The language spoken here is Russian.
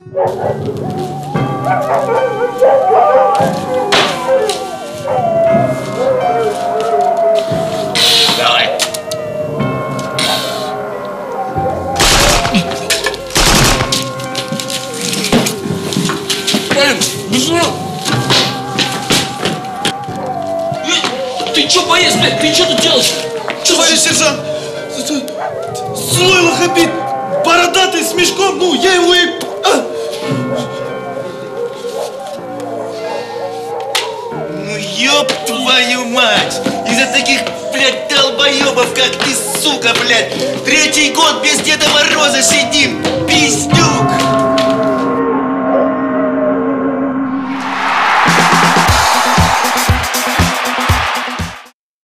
Давай. Блин! Эй, Ты чё боец, блядь? Ты чё тут делаешь? Товарищ сержант, злой лохобит, бородатый, с мешком, ну, ёб твою мать! Из-за таких, блядь, долбоебов, как ты, сука, блядь! Третий год без Деда Мороза сидим!